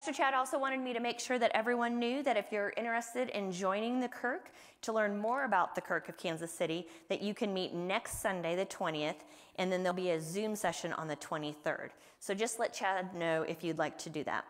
Pastor Chad also wanted me to make sure that everyone knew that if you're interested in joining the Kirk to learn more about the Kirk of Kansas City, that you can meet next Sunday, the 20th, and then there'll be a Zoom session on the 23rd. So just let Chad know if you'd like to do that.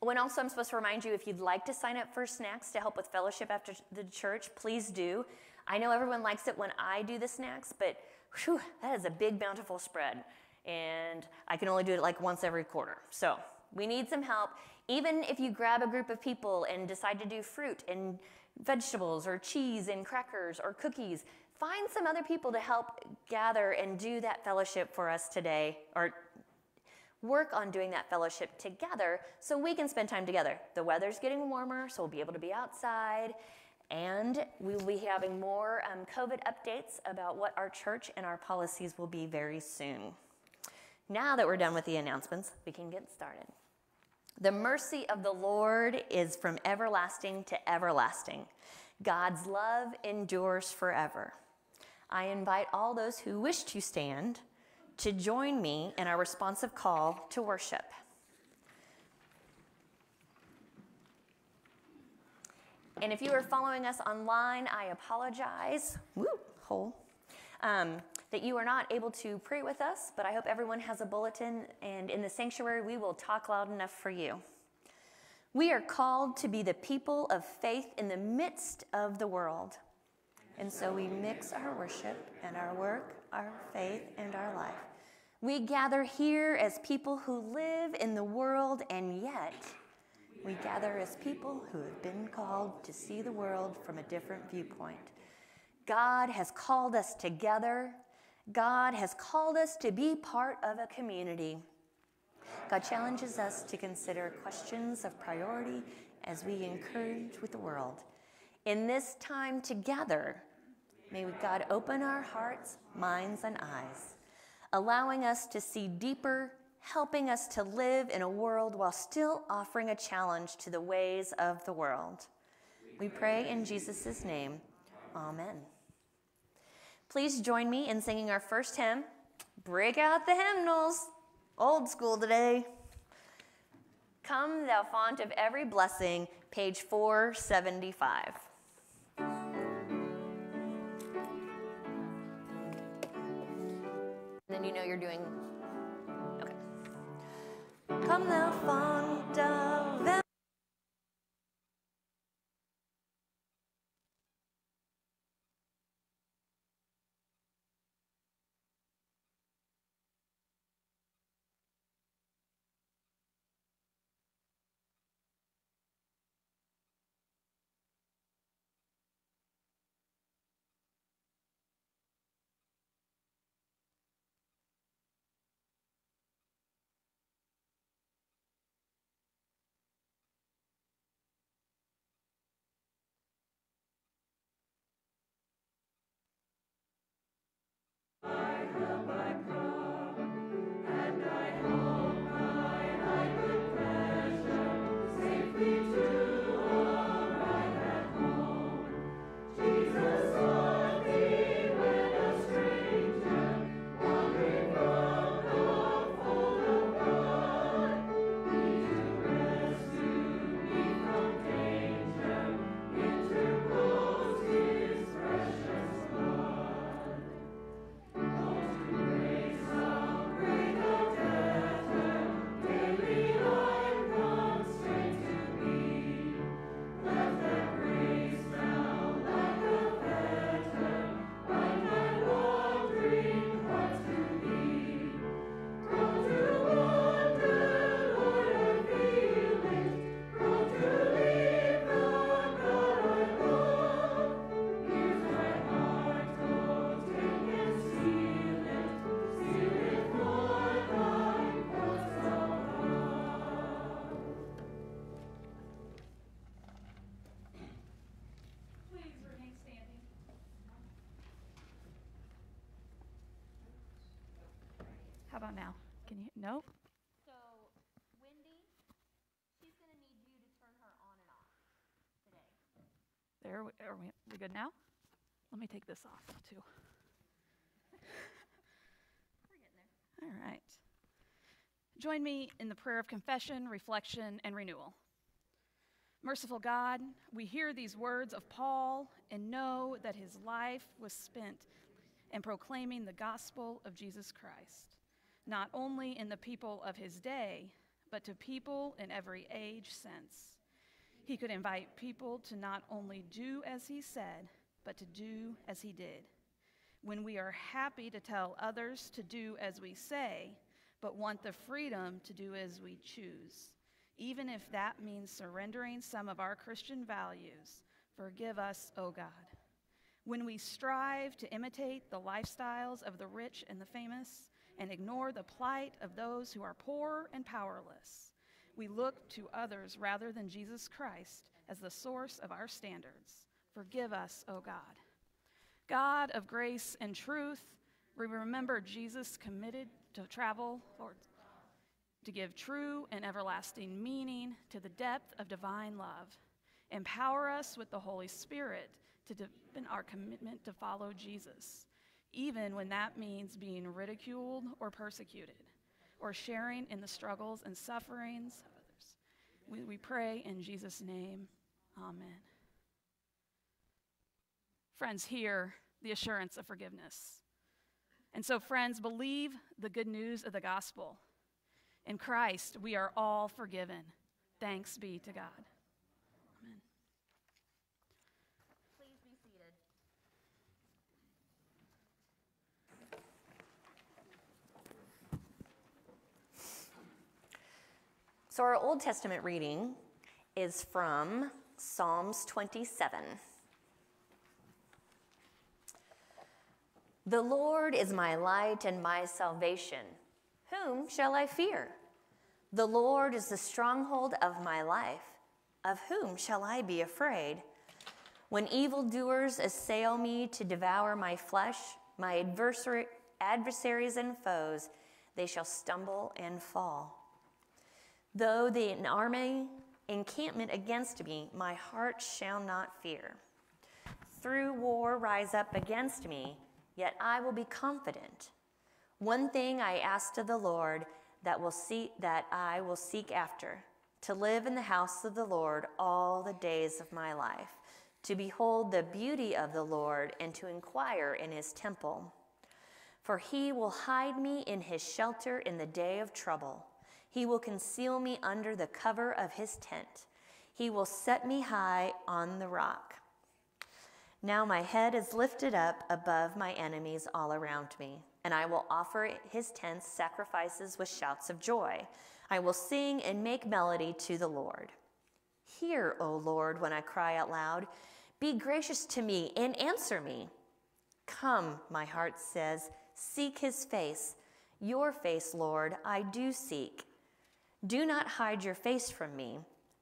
And also, I'm supposed to remind you if you'd like to sign up for snacks to help with fellowship after the church, please do. I know everyone likes it when I do the snacks, but whew, that is a big, bountiful spread. And I can only do it like once every quarter. So we need some help. Even if you grab a group of people and decide to do fruit and vegetables or cheese and crackers or cookies, find some other people to help gather and do that fellowship for us today or work on doing that fellowship together so we can spend time together. The weather's getting warmer, so we'll be able to be outside. And we will be having more um, COVID updates about what our church and our policies will be very soon. Now that we're done with the announcements, we can get started. The mercy of the Lord is from everlasting to everlasting. God's love endures forever. I invite all those who wish to stand to join me in our responsive call to worship. And if you are following us online, I apologize. Woo, hole. Um, that you are not able to pray with us, but I hope everyone has a bulletin, and in the sanctuary, we will talk loud enough for you. We are called to be the people of faith in the midst of the world. And so we mix our worship and our work, our faith, and our life. We gather here as people who live in the world, and yet we gather as people who have been called to see the world from a different viewpoint. God has called us together God has called us to be part of a community. God challenges us to consider questions of priority as we encourage with the world. In this time together, may God open our hearts, minds, and eyes, allowing us to see deeper, helping us to live in a world while still offering a challenge to the ways of the world. We pray in Jesus' name. Amen. Please join me in singing our first hymn. Break out the hymnals. Old school today. Come, thou fount of every blessing, page 475. And then you know you're doing. Okay. Come, thou fount of about now? Can you? Nope. So, Wendy, she's going to need you to turn her on and off today. There, we, are we, we good now? Let me take this off too. We're getting there. All right. Join me in the prayer of confession, reflection, and renewal. Merciful God, we hear these words of Paul and know that his life was spent in proclaiming the gospel of Jesus Christ, not only in the people of his day, but to people in every age since. He could invite people to not only do as he said, but to do as he did. When we are happy to tell others to do as we say, but want the freedom to do as we choose, even if that means surrendering some of our Christian values, forgive us, O God. When we strive to imitate the lifestyles of the rich and the famous and ignore the plight of those who are poor and powerless, we look to others rather than Jesus Christ as the source of our standards. Forgive us, O God. God of grace and truth, we remember Jesus committed to travel or to give true and everlasting meaning to the depth of divine love. Empower us with the Holy Spirit to deepen our commitment to follow Jesus, even when that means being ridiculed or persecuted, or sharing in the struggles and sufferings of others. We, we pray in Jesus' name. Amen. Friends, hear the assurance of forgiveness. And so, friends, believe the good news of the gospel. In Christ, we are all forgiven. Thanks be to God. Amen. Please be seated. So, our Old Testament reading is from Psalms 27. The Lord is my light and my salvation. Whom shall I fear? The Lord is the stronghold of my life. Of whom shall I be afraid? When evildoers assail me to devour my flesh, my adversary, adversaries and foes, they shall stumble and fall. Though the army encampment against me, my heart shall not fear. Through war rise up against me, yet I will be confident. One thing I ask of the Lord that will see that I will seek after, to live in the house of the Lord all the days of my life, to behold the beauty of the Lord and to inquire in his temple. For he will hide me in his shelter in the day of trouble. He will conceal me under the cover of his tent. He will set me high on the rock. Now my head is lifted up above my enemies all around me, and I will offer his tents sacrifices with shouts of joy. I will sing and make melody to the Lord. Hear, O Lord, when I cry out loud. Be gracious to me and answer me. Come, my heart says, seek his face. Your face, Lord, I do seek. Do not hide your face from me.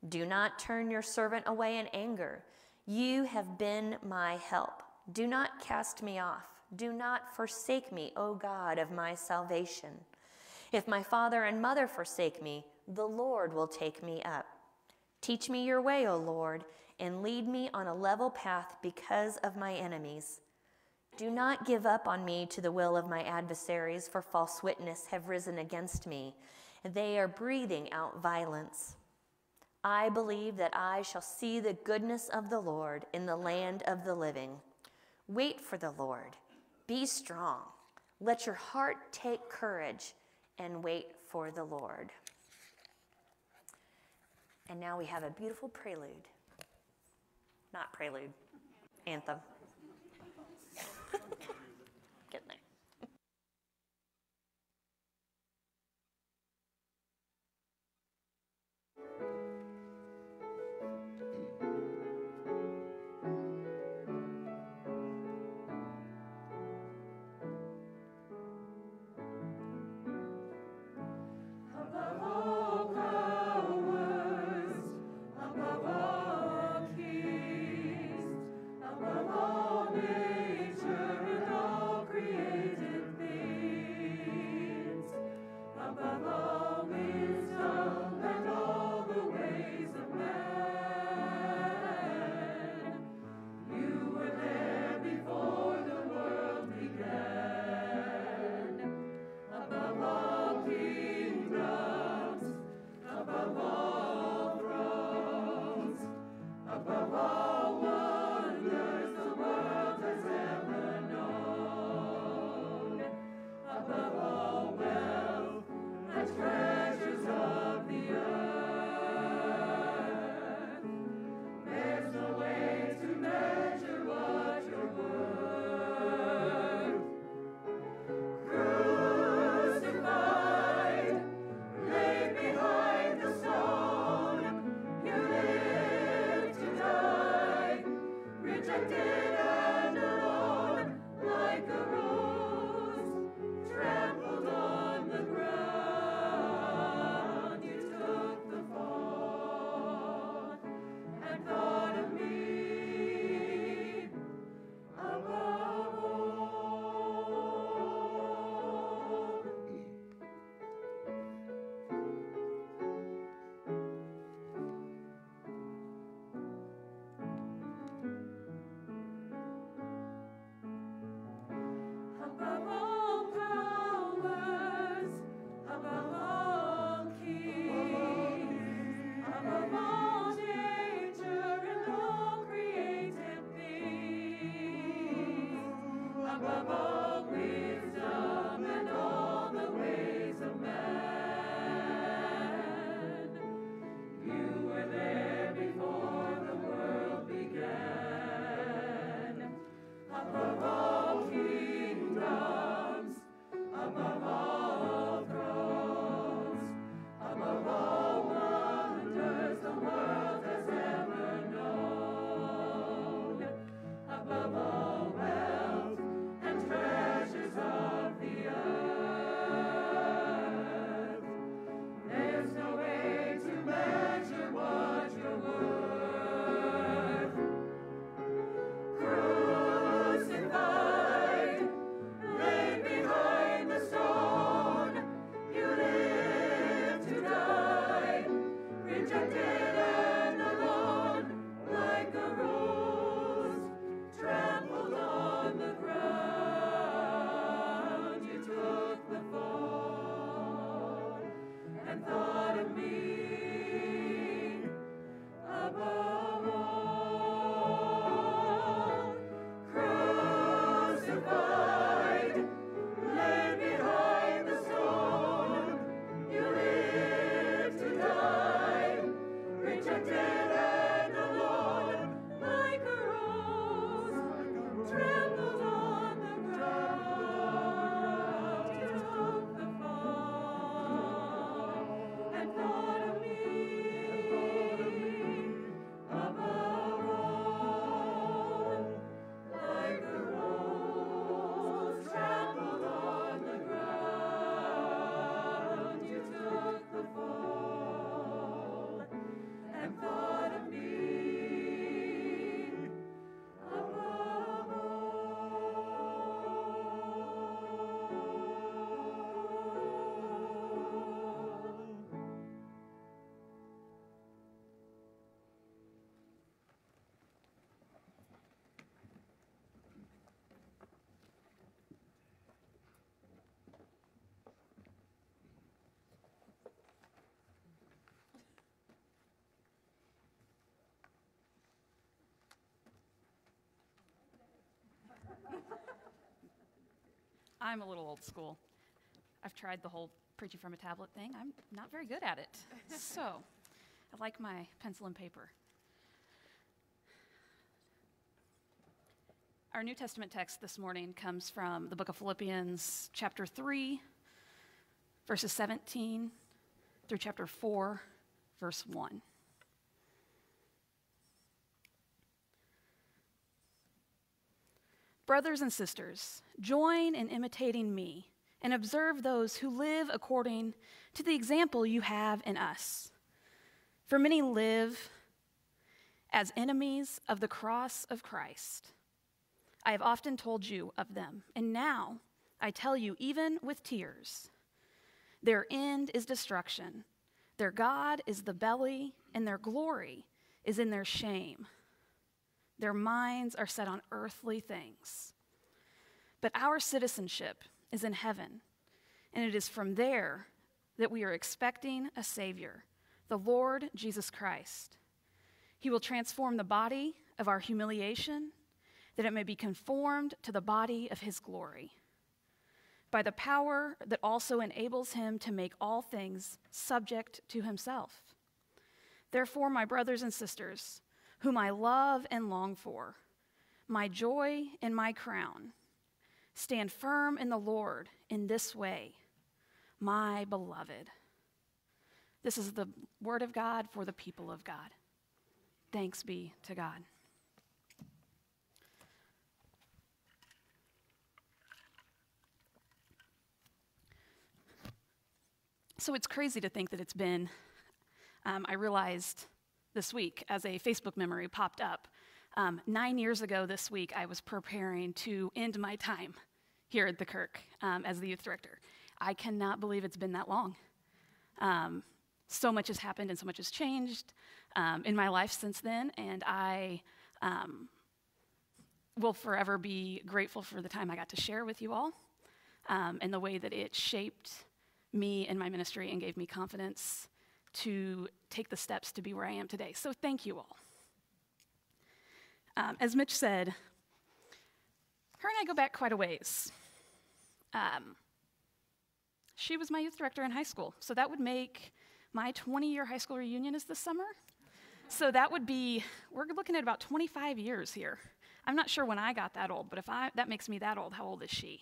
Do not turn your servant away in anger. You have been my help. Do not cast me off. Do not forsake me, O God of my salvation. If my father and mother forsake me, the Lord will take me up. Teach me your way, O Lord, and lead me on a level path because of my enemies. Do not give up on me to the will of my adversaries, for false witness have risen against me. They are breathing out violence. I believe that I shall see the goodness of the Lord in the land of the living. Wait for the Lord. Be strong. Let your heart take courage and wait for the Lord. And now we have a beautiful prelude. Not prelude, anthem. Getting there. Thank you. I'm a little old school. I've tried the whole preaching from a tablet thing. I'm not very good at it. so, I like my pencil and paper. Our New Testament text this morning comes from the book of Philippians, chapter 3, verses 17 through chapter 4, verse 1. Brothers and sisters, join in imitating me and observe those who live according to the example you have in us. For many live as enemies of the cross of Christ. I have often told you of them, and now I tell you, even with tears. Their end is destruction. Their God is the belly, and their glory is in their shame. Their minds are set on earthly things. But our citizenship is in heaven, and it is from there that we are expecting a Savior, the Lord Jesus Christ. He will transform the body of our humiliation that it may be conformed to the body of His glory. By the power that also enables Him to make all things subject to Himself. Therefore, my brothers and sisters, whom I love and long for, my joy and my crown. Stand firm in the Lord in this way, my beloved. This is the word of God for the people of God. Thanks be to God. So it's crazy to think that it's been, um, I realized this week as a Facebook memory popped up. Um, nine years ago this week, I was preparing to end my time here at the Kirk um, as the youth director. I cannot believe it's been that long. Um, so much has happened and so much has changed um, in my life since then, and I um, will forever be grateful for the time I got to share with you all um, and the way that it shaped me and my ministry and gave me confidence to take the steps to be where I am today. So thank you all. Um, as Mitch said, her and I go back quite a ways. Um, she was my youth director in high school, so that would make my 20 year high school reunion is this summer. So that would be, we're looking at about 25 years here. I'm not sure when I got that old, but if I, that makes me that old, how old is she?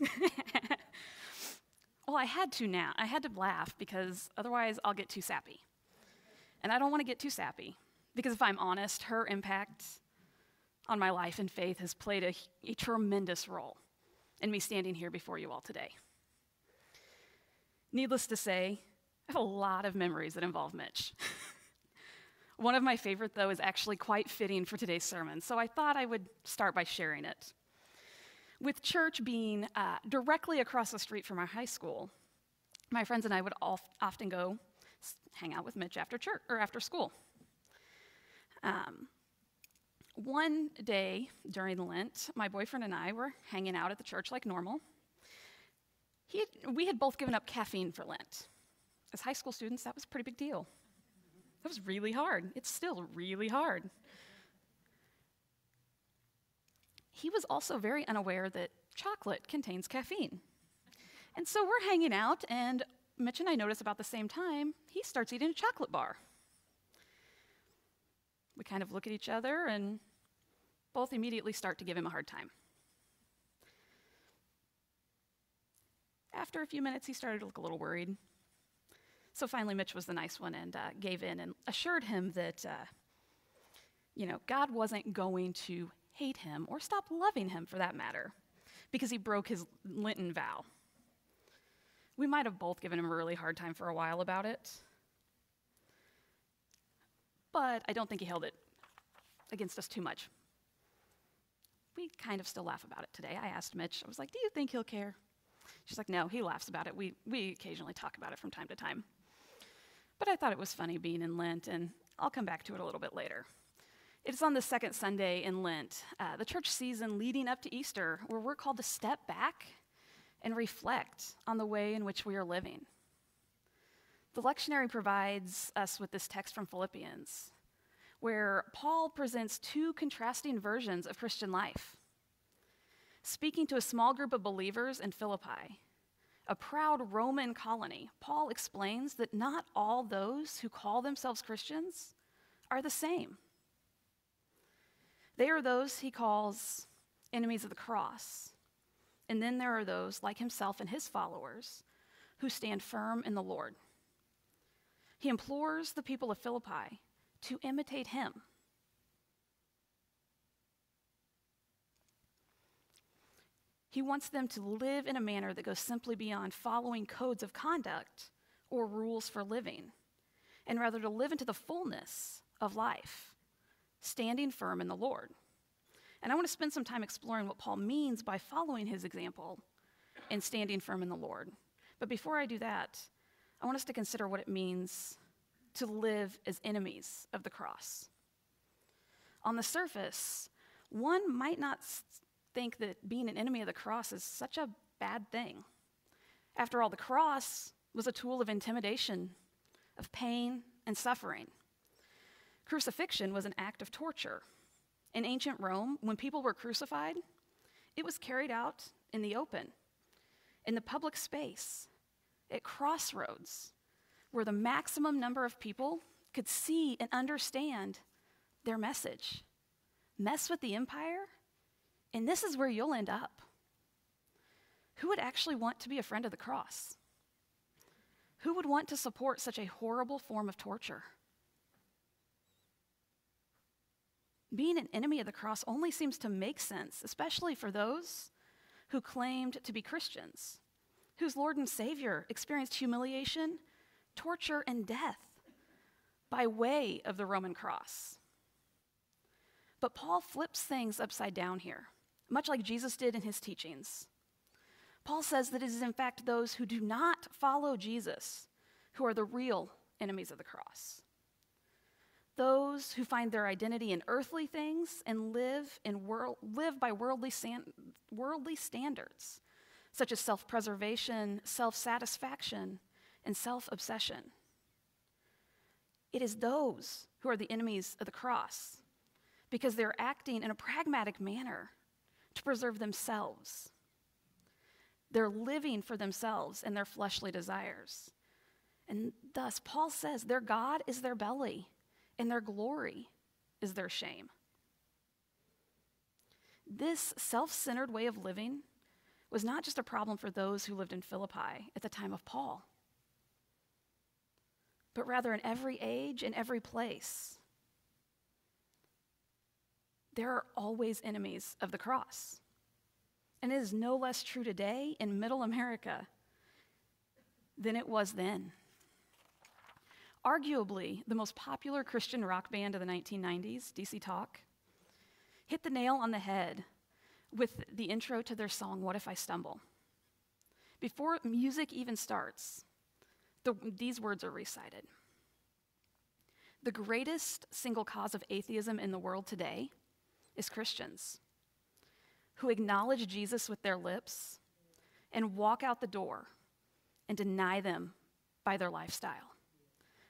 Well, I had to now. I had to laugh because otherwise I'll get too sappy. And I don't want to get too sappy because if I'm honest, her impact on my life and faith has played a, a tremendous role in me standing here before you all today. Needless to say, I have a lot of memories that involve Mitch. One of my favorite, though, is actually quite fitting for today's sermon, so I thought I would start by sharing it. With church being uh, directly across the street from our high school, my friends and I would often go hang out with Mitch after church or after school. Um, one day during Lent, my boyfriend and I were hanging out at the church like normal. Had, we had both given up caffeine for Lent. As high school students, that was a pretty big deal. That was really hard. It's still really hard. He was also very unaware that chocolate contains caffeine. And so we're hanging out, and Mitch and I notice about the same time, he starts eating a chocolate bar. We kind of look at each other and both immediately start to give him a hard time. After a few minutes, he started to look a little worried. So finally, Mitch was the nice one and uh, gave in and assured him that, uh, you know, God wasn't going to hate him or stop loving him for that matter because he broke his Lenten vow. We might have both given him a really hard time for a while about it, but I don't think he held it against us too much. We kind of still laugh about it today. I asked Mitch, I was like, Do you think he'll care? She's like, No, he laughs about it. We, we occasionally talk about it from time to time. But I thought it was funny being in Lent, and I'll come back to it a little bit later. It is on the second Sunday in Lent, uh, the church season leading up to Easter, where we're called to step back and reflect on the way in which we are living. The lectionary provides us with this text from Philippians, where Paul presents two contrasting versions of Christian life. Speaking to a small group of believers in Philippi, a proud Roman colony, Paul explains that not all those who call themselves Christians are the same. They are those he calls enemies of the cross. And then there are those, like himself and his followers, who stand firm in the Lord. He implores the people of Philippi to imitate him. He wants them to live in a manner that goes simply beyond following codes of conduct or rules for living, and rather to live into the fullness of life, standing firm in the Lord. And I want to spend some time exploring what Paul means by following his example and standing firm in the Lord. But before I do that, I want us to consider what it means to live as enemies of the cross. On the surface, one might not think that being an enemy of the cross is such a bad thing. After all, the cross was a tool of intimidation, of pain, and suffering. Crucifixion was an act of torture. In ancient Rome, when people were crucified, it was carried out in the open, in the public space, at crossroads, where the maximum number of people could see and understand their message. Mess with the empire, and this is where you'll end up. Who would actually want to be a friend of the cross? Who would want to support such a horrible form of torture? Being an enemy of the cross only seems to make sense, especially for those who claimed to be Christians, whose Lord and Savior experienced humiliation, torture, and death by way of the Roman cross. But Paul flips things upside down here, much like Jesus did in his teachings. Paul says that it is, in fact, those who do not follow Jesus who are the real enemies of the cross those who find their identity in earthly things and live, in world, live by worldly, san, worldly standards, such as self preservation, self satisfaction, and self obsession. It is those who are the enemies of the cross because they're acting in a pragmatic manner to preserve themselves. They're living for themselves and their fleshly desires. And thus, Paul says their God is their belly and their glory is their shame. This self centered way of living was not just a problem for those who lived in Philippi at the time of Paul, but rather in every age and every place. There are always enemies of the cross. And it is no less true today in middle America than it was then arguably the most popular Christian rock band of the 1990s, DC Talk, hit the nail on the head with the intro to their song, What If I Stumble? Before music even starts, the, these words are recited The greatest single cause of atheism in the world today is Christians who acknowledge Jesus with their lips and walk out the door and deny them by their lifestyle.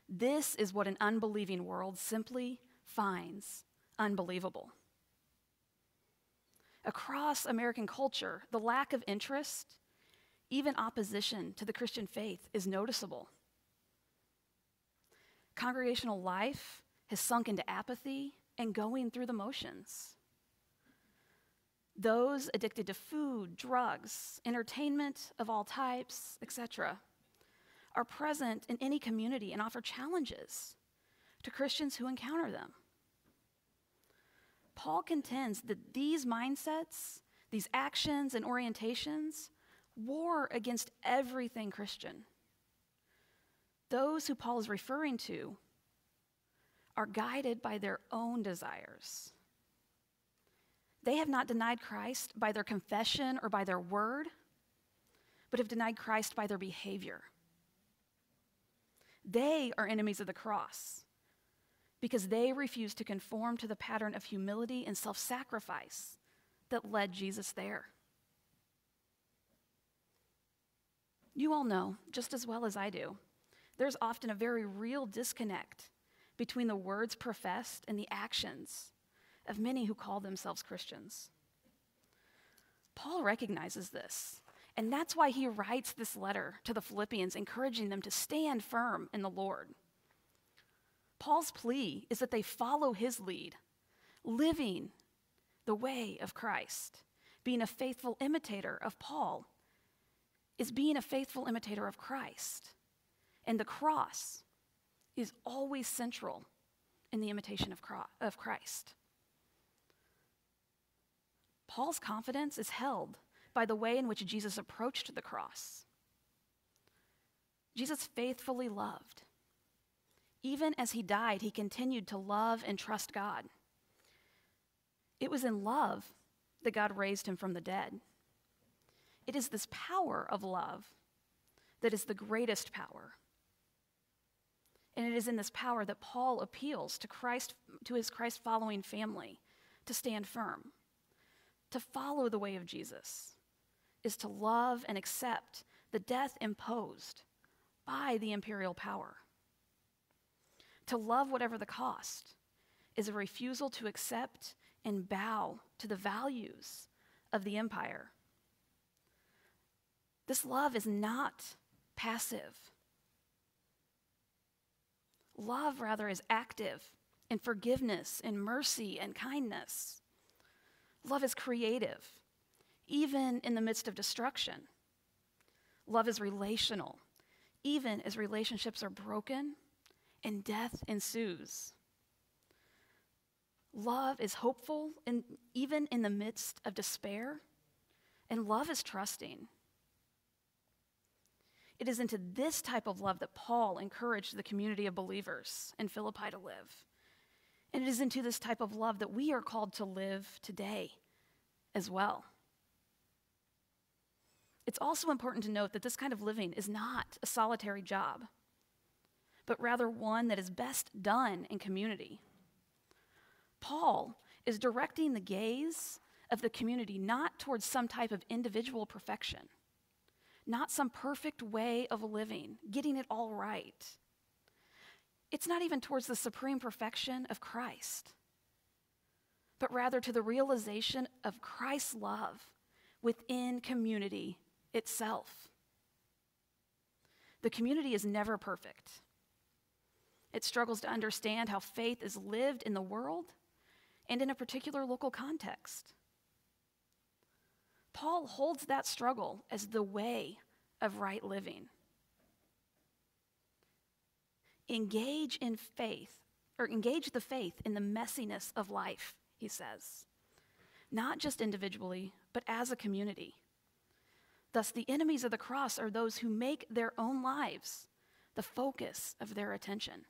This is what an unbelieving world simply finds unbelievable. Across American culture, the lack of interest, even opposition to the Christian faith, is noticeable. Congregational life has sunk into apathy and going through the motions. Those addicted to food, drugs, entertainment of all types, etc., are present in any community and offer challenges to Christians who encounter them. Paul contends that these mindsets, these actions and orientations, war against everything Christian. Those who Paul is referring to are guided by their own desires. They have not denied Christ by their confession or by their word, but have denied Christ by their behavior. They are enemies of the cross because they refuse to conform to the pattern of humility and self sacrifice that led Jesus there. You all know, just as well as I do, there's often a very real disconnect between the words professed and the actions of many who call themselves Christians. Paul recognizes this, and that's why he writes this letter to the Philippians, encouraging them to stand firm in the Lord. Paul's plea is that they follow his lead, living the way of Christ, being a faithful imitator of Paul is being a faithful imitator of Christ. And the cross is always central in the imitation of Christ. Paul's confidence is held by the way in which Jesus approached the cross. Jesus faithfully loved. Even as he died, he continued to love and trust God. It was in love that God raised him from the dead. It is this power of love that is the greatest power. And it is in this power that Paul appeals to Christ to his Christ following family to stand firm. To follow the way of Jesus is to love and accept the death imposed by the imperial power. To love whatever the cost is a refusal to accept and bow to the values of the empire this love is not passive. Love, rather, is active in forgiveness and mercy and kindness. Love is creative, even in the midst of destruction. Love is relational, even as relationships are broken and death ensues. Love is hopeful, in, even in the midst of despair, and love is trusting. It is into this type of love that Paul encouraged the community of believers in Philippi to live. And it is into this type of love that we are called to live today as well. It's also important to note that this kind of living is not a solitary job, but rather one that is best done in community. Paul is directing the gaze of the community not towards some type of individual perfection not some perfect way of living, getting it all right. It's not even towards the supreme perfection of Christ, but rather to the realization of Christ's love within community itself. The community is never perfect. It struggles to understand how faith is lived in the world and in a particular local context. Paul holds that struggle as the way of right living. Engage in faith, or engage the faith in the messiness of life, he says, not just individually, but as a community. Thus, the enemies of the cross are those who make their own lives the focus of their attention.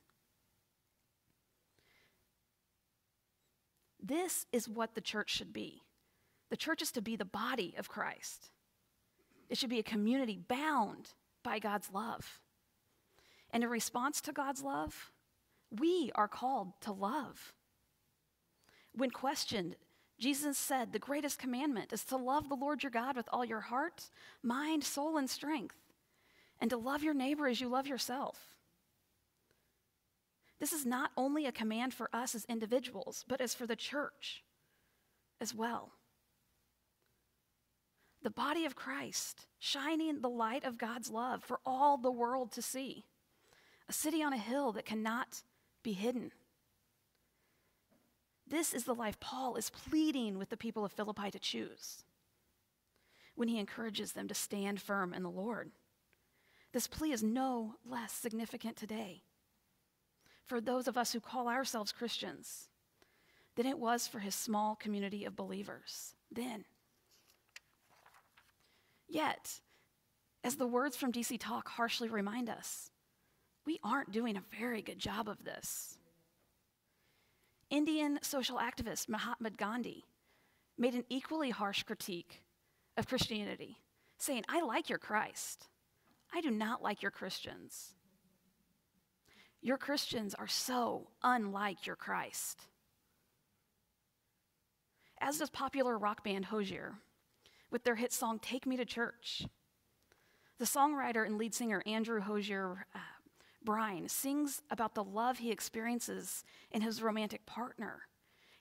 This is what the church should be the church is to be the body of Christ. It should be a community bound by God's love. And in response to God's love, we are called to love. When questioned, Jesus said the greatest commandment is to love the Lord your God with all your heart, mind, soul, and strength, and to love your neighbor as you love yourself. This is not only a command for us as individuals, but as for the church as well the body of Christ, shining the light of God's love for all the world to see. A city on a hill that cannot be hidden. This is the life Paul is pleading with the people of Philippi to choose when he encourages them to stand firm in the Lord. This plea is no less significant today for those of us who call ourselves Christians than it was for his small community of believers then. Yet, as the words from DC Talk harshly remind us, we aren't doing a very good job of this. Indian social activist Mahatma Gandhi made an equally harsh critique of Christianity, saying, I like your Christ. I do not like your Christians. Your Christians are so unlike your Christ. As does popular rock band Hozier with their hit song, Take Me to Church. The songwriter and lead singer Andrew Hozier uh, Brian sings about the love he experiences in his romantic partner.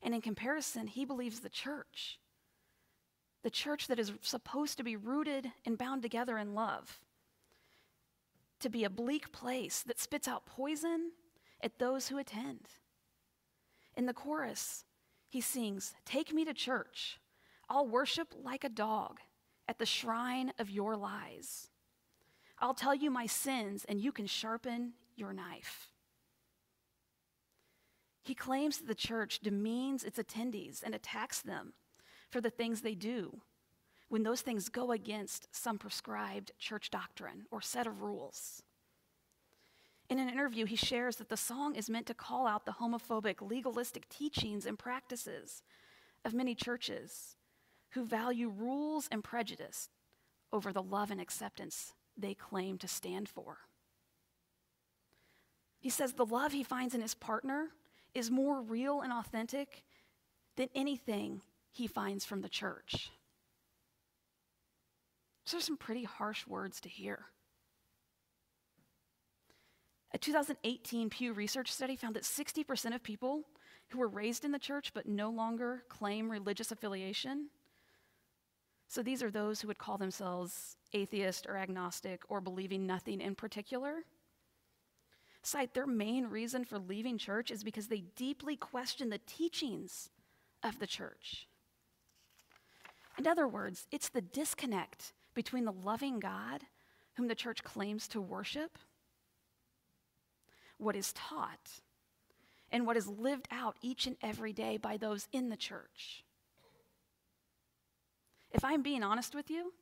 And in comparison, he believes the church, the church that is supposed to be rooted and bound together in love, to be a bleak place that spits out poison at those who attend. In the chorus, he sings, Take me to church. I'll worship like a dog at the shrine of your lies. I'll tell you my sins, and you can sharpen your knife. He claims that the church demeans its attendees and attacks them for the things they do when those things go against some prescribed church doctrine or set of rules. In an interview, he shares that the song is meant to call out the homophobic, legalistic teachings and practices of many churches who value rules and prejudice over the love and acceptance they claim to stand for. He says the love he finds in his partner is more real and authentic than anything he finds from the church. So, some pretty harsh words to hear. A 2018 Pew Research study found that 60% of people who were raised in the church but no longer claim religious affiliation. So these are those who would call themselves atheist or agnostic or believing nothing in particular. Cite their main reason for leaving church is because they deeply question the teachings of the church. In other words, it's the disconnect between the loving God, whom the church claims to worship, what is taught, and what is lived out each and every day by those in the church. If I'm being honest with you,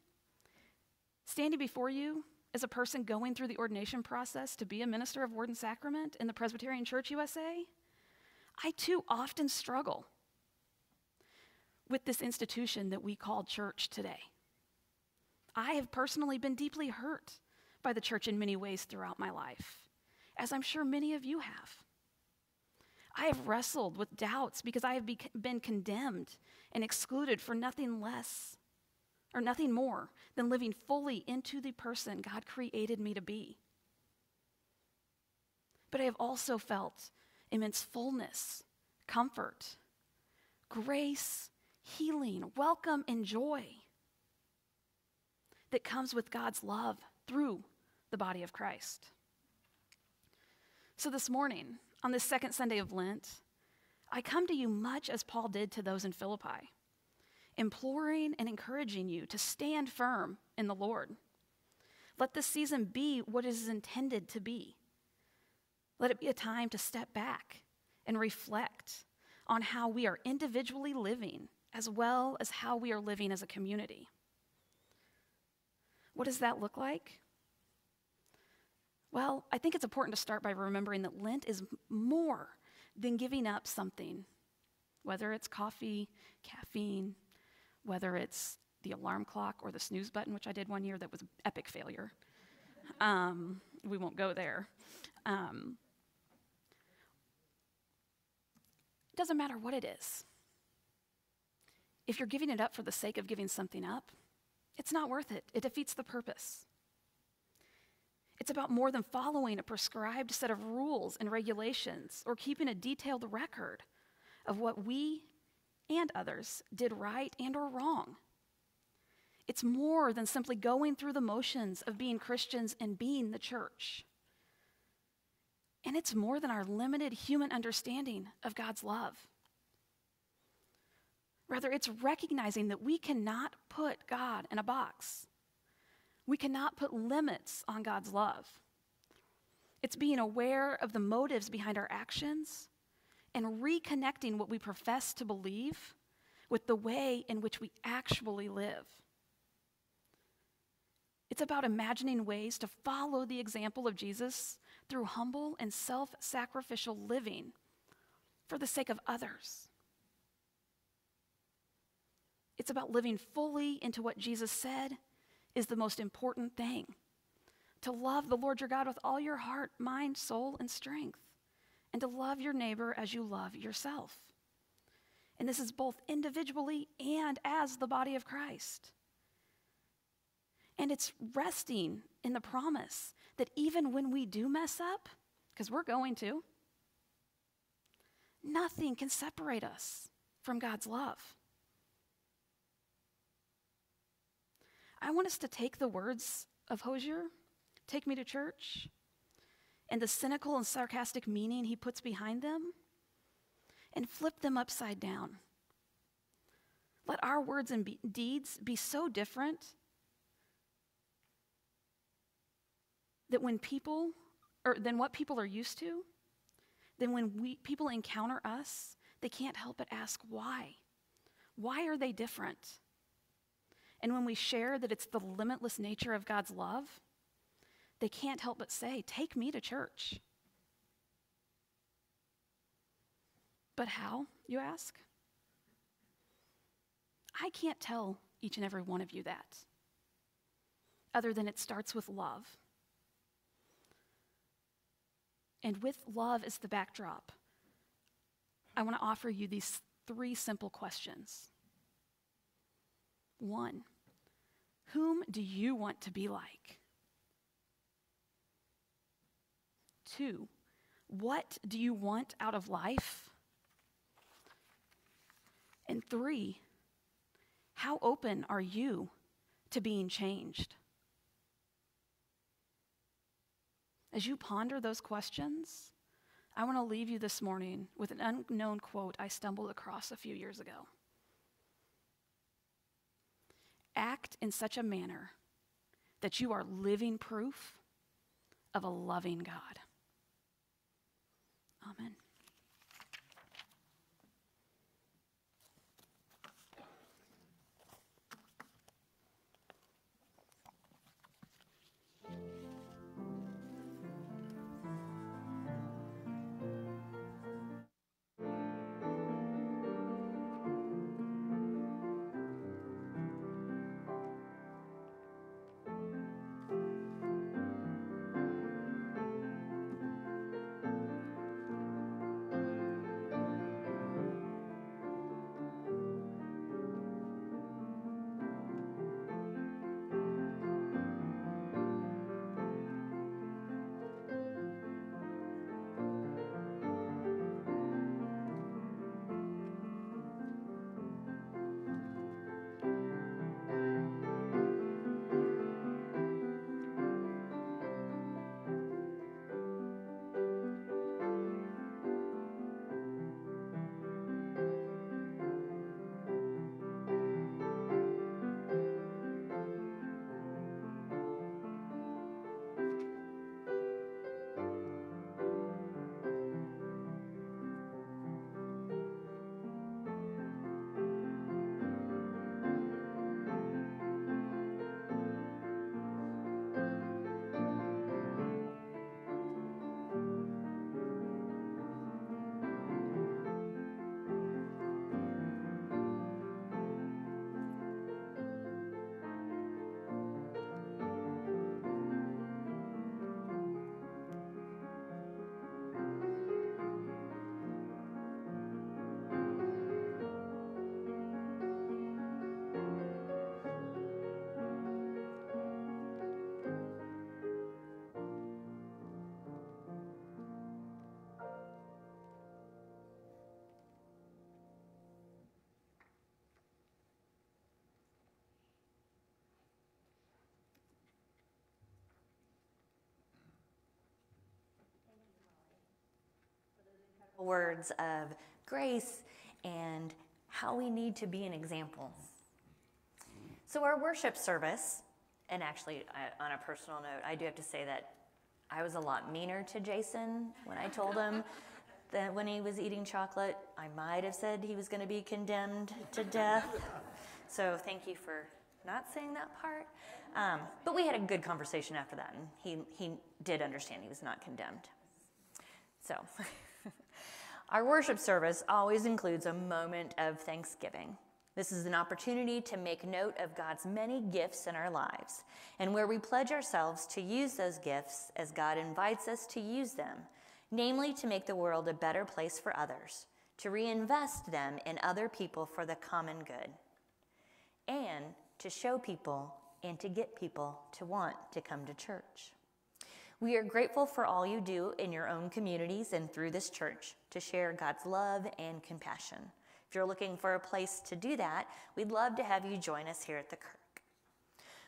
standing before you as a person going through the ordination process to be a minister of Word and Sacrament in the Presbyterian Church USA, I too often struggle with this institution that we call church today. I have personally been deeply hurt by the church in many ways throughout my life as I'm sure many of you have. I have wrestled with doubts because I have been condemned and excluded for nothing less or nothing more than living fully into the person God created me to be. But I have also felt immense fullness, comfort, grace, healing, welcome, and joy that comes with God's love through the body of Christ. So this morning, on this second Sunday of Lent, I come to you much as Paul did to those in Philippi, imploring and encouraging you to stand firm in the Lord. Let this season be what it is intended to be. Let it be a time to step back and reflect on how we are individually living as well as how we are living as a community. What does that look like? Well, I think it's important to start by remembering that Lent is more than giving up something, whether it's coffee, caffeine, whether it's the alarm clock or the snooze button, which I did one year that was an epic failure. Um, we won't go there. Um, it doesn't matter what it is. If you're giving it up for the sake of giving something up, it's not worth it. It defeats the purpose. It's about more than following a prescribed set of rules and regulations or keeping a detailed record of what we and others did right and or wrong. It's more than simply going through the motions of being Christians and being the church. And it's more than our limited human understanding of God's love. Rather, it's recognizing that we cannot put God in a box. We cannot put limits on God's love. It's being aware of the motives behind our actions and reconnecting what we profess to believe with the way in which we actually live. It's about imagining ways to follow the example of Jesus through humble and self sacrificial living for the sake of others. It's about living fully into what Jesus said is the most important thing to love the Lord your God with all your heart, mind, soul, and strength, and to love your neighbor as you love yourself. And this is both individually and as the body of Christ. And it's resting in the promise that even when we do mess up, because we're going to, nothing can separate us from God's love. I want us to take the words of Hozier, take me to church, and the cynical and sarcastic meaning he puts behind them, and flip them upside down. Let our words and be- deeds be so different that when people, or than what people are used to, then when we, people encounter us, they can't help but ask why. Why are they different? And when we share that it's the limitless nature of God's love, they can't help but say, Take me to church. But how, you ask? I can't tell each and every one of you that, other than it starts with love. And with love as the backdrop, I want to offer you these three simple questions. One, whom do you want to be like? Two, what do you want out of life? And three, how open are you to being changed? As you ponder those questions, I want to leave you this morning with an unknown quote I stumbled across a few years ago. Act in such a manner that you are living proof of a loving God. Amen. Words of grace and how we need to be an example. So, our worship service, and actually, I, on a personal note, I do have to say that I was a lot meaner to Jason when I told him that when he was eating chocolate, I might have said he was going to be condemned to death. So, thank you for not saying that part. Um, but we had a good conversation after that, and he, he did understand he was not condemned. So. Our worship service always includes a moment of thanksgiving. This is an opportunity to make note of God's many gifts in our lives and where we pledge ourselves to use those gifts as God invites us to use them, namely to make the world a better place for others, to reinvest them in other people for the common good, and to show people and to get people to want to come to church. We are grateful for all you do in your own communities and through this church to share God's love and compassion. If you're looking for a place to do that, we'd love to have you join us here at the Kirk.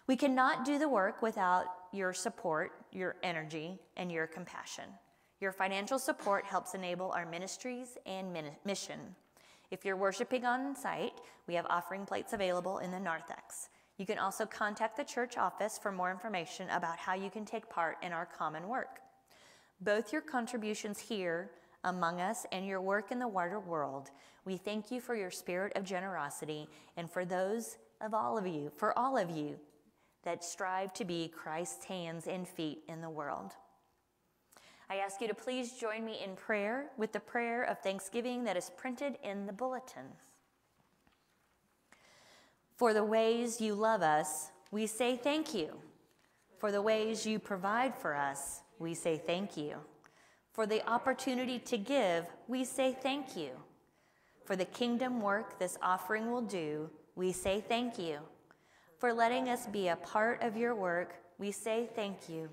We cannot do the work without your support, your energy, and your compassion. Your financial support helps enable our ministries and mission. If you're worshiping on site, we have offering plates available in the narthex. You can also contact the church office for more information about how you can take part in our common work. Both your contributions here among us and your work in the wider world, we thank you for your spirit of generosity and for those of all of you, for all of you that strive to be Christ's hands and feet in the world. I ask you to please join me in prayer with the prayer of thanksgiving that is printed in the bulletin. For the ways you love us, we say thank you. For the ways you provide for us, we say thank you. For the opportunity to give, we say thank you. For the kingdom work this offering will do, we say thank you. For letting us be a part of your work, we say thank you.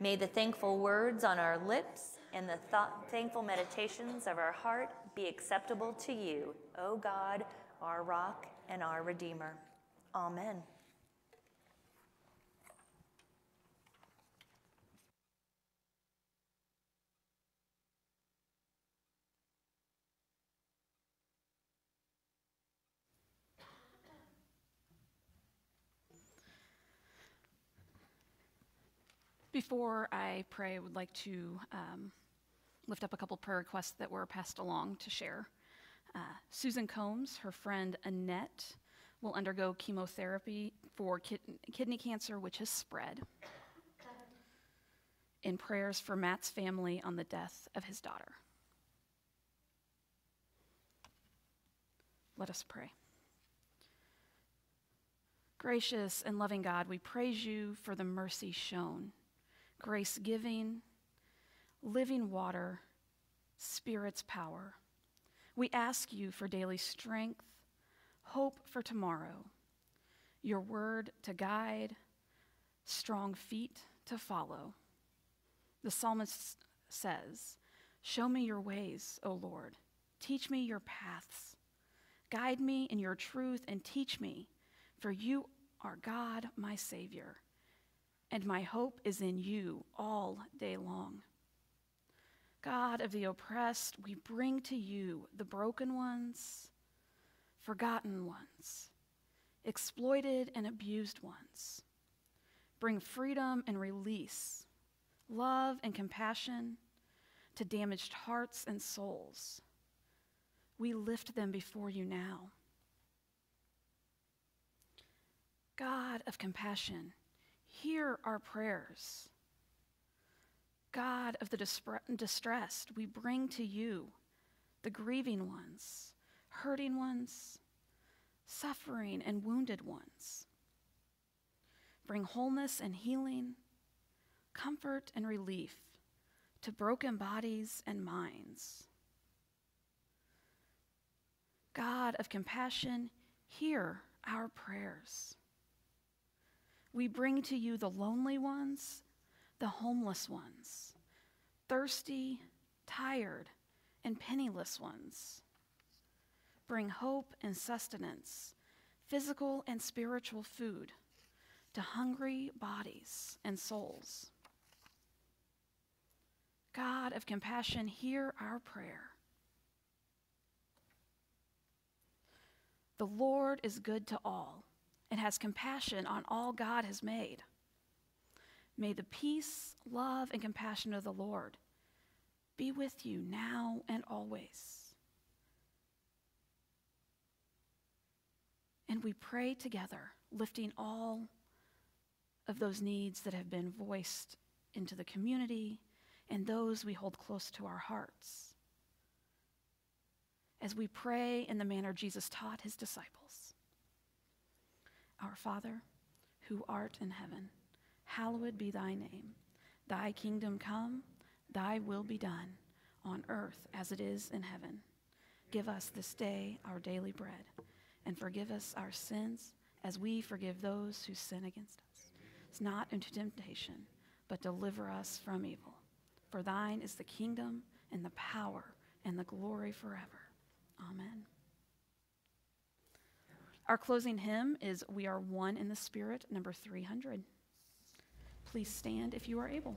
May the thankful words on our lips and the thought, thankful meditations of our heart be acceptable to you, O God, our rock and our Redeemer. Amen. Before I pray, I would like to um, lift up a couple prayer requests that were passed along to share. Uh, Susan Combs, her friend Annette, will undergo chemotherapy for kid- kidney cancer, which has spread. In prayers for Matt's family on the death of his daughter. Let us pray. Gracious and loving God, we praise you for the mercy shown grace giving, living water, Spirit's power. We ask you for daily strength, hope for tomorrow, your word to guide, strong feet to follow. The psalmist says, Show me your ways, O Lord. Teach me your paths. Guide me in your truth and teach me, for you are God, my Savior and my hope is in you all day long. God of the oppressed, we bring to you the broken ones, forgotten ones, exploited and abused ones. Bring freedom and release, love and compassion to damaged hearts and souls. We lift them before you now. God of compassion, hear our prayers. God of the distressed, we bring to you the grieving ones, hurting ones, suffering and wounded ones. Bring wholeness and healing, comfort and relief to broken bodies and minds. God of compassion, hear our prayers. We bring to you the lonely ones, the homeless ones, thirsty, tired, and penniless ones. Bring hope and sustenance, physical and spiritual food to hungry bodies and souls. God of compassion, hear our prayer. The Lord is good to all and has compassion on all God has made. May the peace, love, and compassion of the Lord be with you now and always. And we pray together, lifting all of those needs that have been voiced into the community and those we hold close to our hearts. As we pray in the manner Jesus taught his disciples. Our Father, who art in heaven, hallowed be thy name. Thy kingdom come, thy will be done, on earth as it is in heaven. Give us this day our daily bread, and forgive us our sins as we forgive those who sin against us. It's not into temptation, but deliver us from evil. For thine is the kingdom and the power and the glory forever. Amen. Our closing hymn is We Are One in the Spirit, number 300. Please stand if you are able.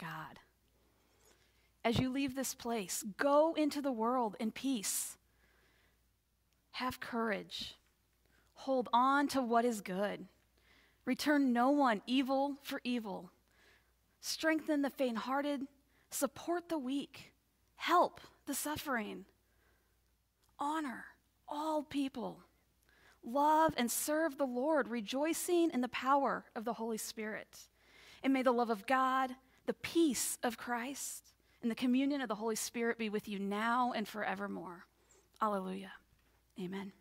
God. As you leave this place, go into the world in peace. Have courage. Hold on to what is good. Return no one evil for evil. Strengthen the faint hearted. Support the weak. Help the suffering. Honor all people love and serve the Lord, rejoicing in the power of the Holy Spirit. And may the love of God, the peace of Christ, and the communion of the Holy Spirit be with you now and forevermore. Alleluia. Amen.